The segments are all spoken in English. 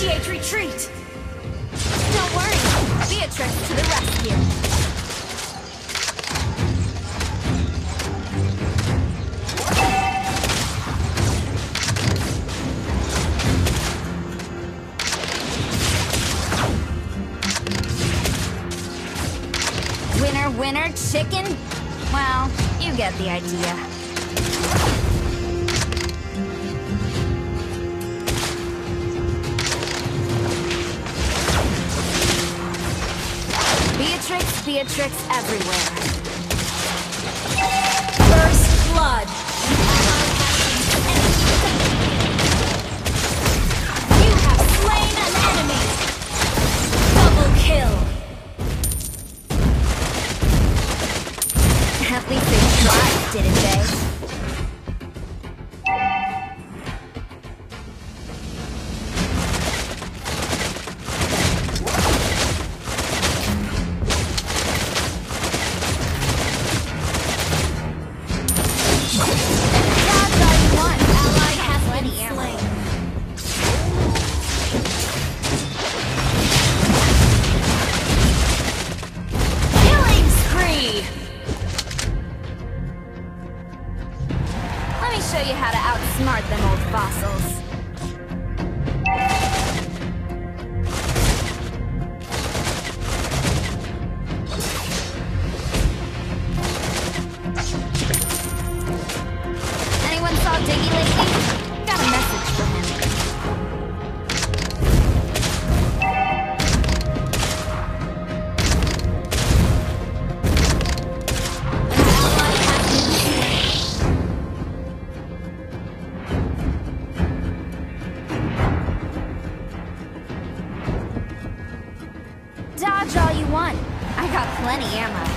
Initiate retreat! Don't worry, Beatrix to the rescue. Winner, winner, chicken? Well, you get the idea. Beatrix, Beatrix everywhere. First blood! You have slain an enemy! Double kill! At least they tried, didn't they? Plenty ammo.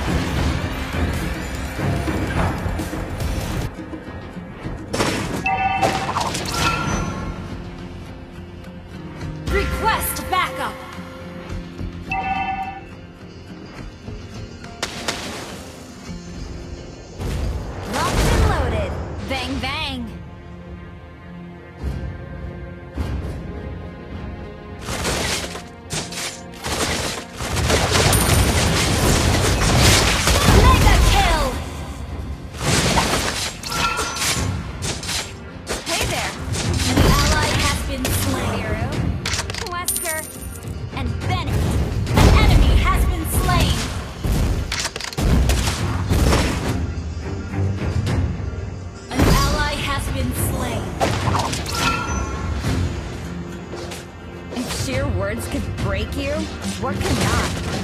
Words could break you, what could not?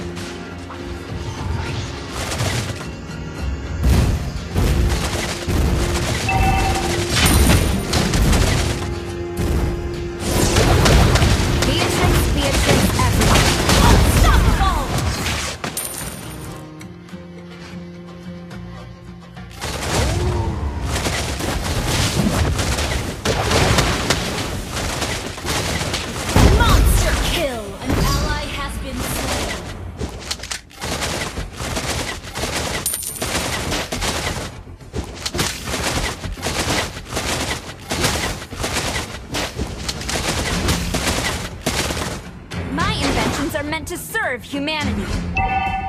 To serve humanity.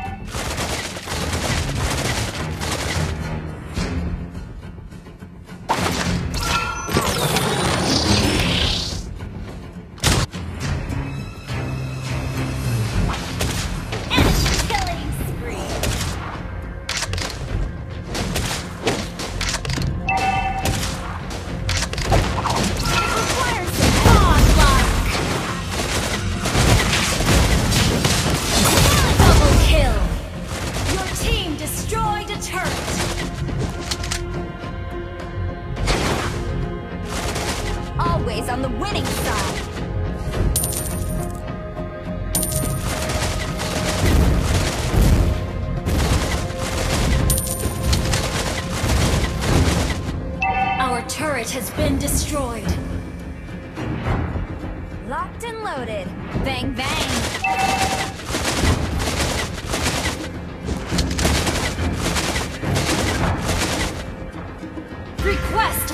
destroyed a turret! Always on the winning side! Our turret has been destroyed. Locked and loaded. Bang, bang. Request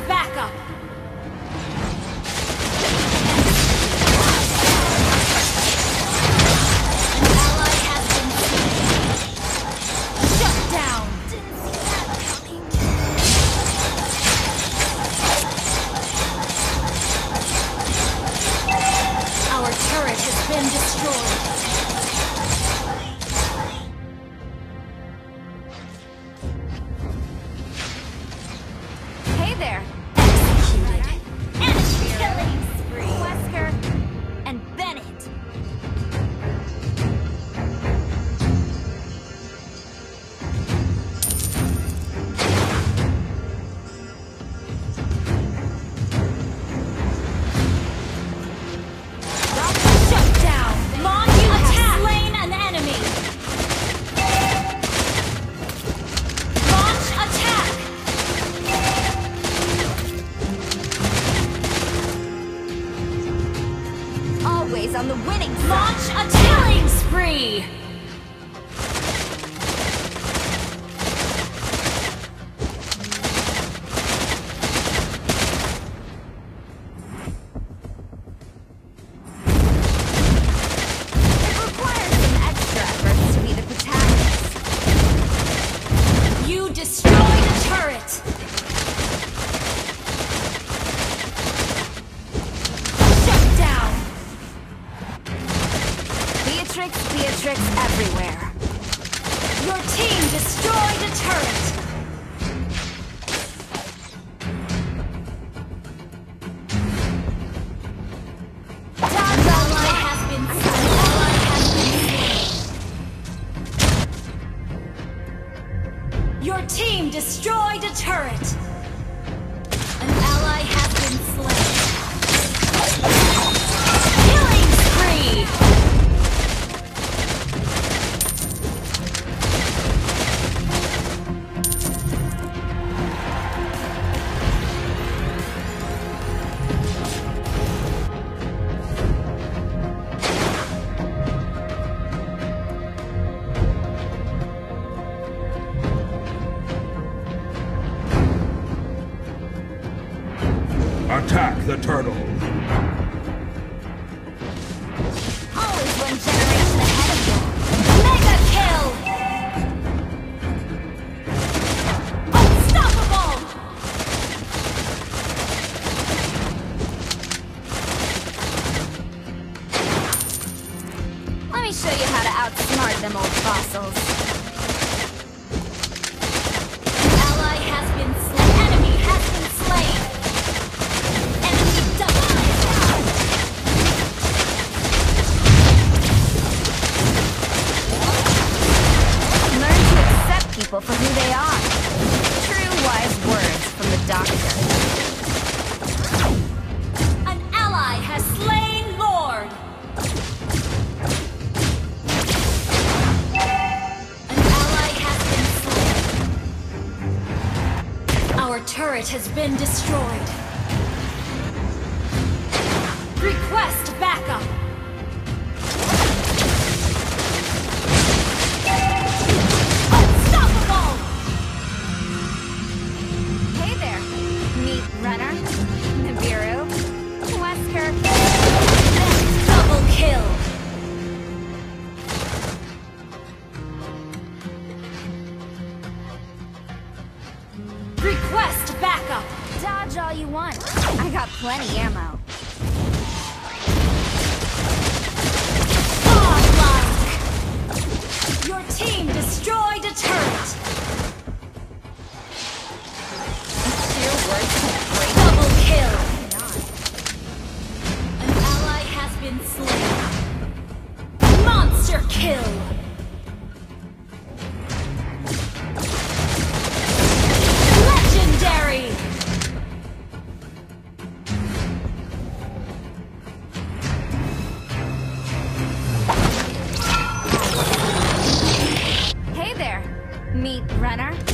Beatrix everywhere. Your team destroyed a turret. Your team destroyed a turret. Attack the turtle! Always one generation ahead of you. Mega kill! Unstoppable! Let me show you how to outsmart them old fossils. Destroyed. Request backup. Unstoppable! Hey there. Meet Renner, Double kill! Request! Dodge all you want. I got plenty ammo. Your team destroyed a turret! Sheer words can break Double kill! An ally has been slain. Monster kill! Meet Renner,